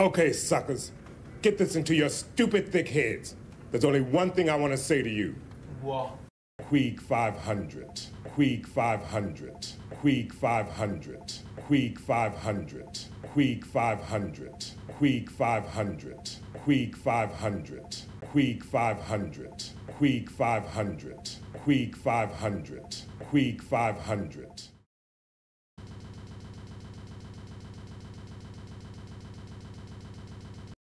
Okay, suckers, get this into your stupid thick heads. There's only one thing I want to say to you. What? Queeg 500. Queeg 500. Queeg 500. Queeg 500. Queeg 500. Queeg 500. Queeg 500. Queeg 500. Queeg 500. Queeg 500. Queeg 500.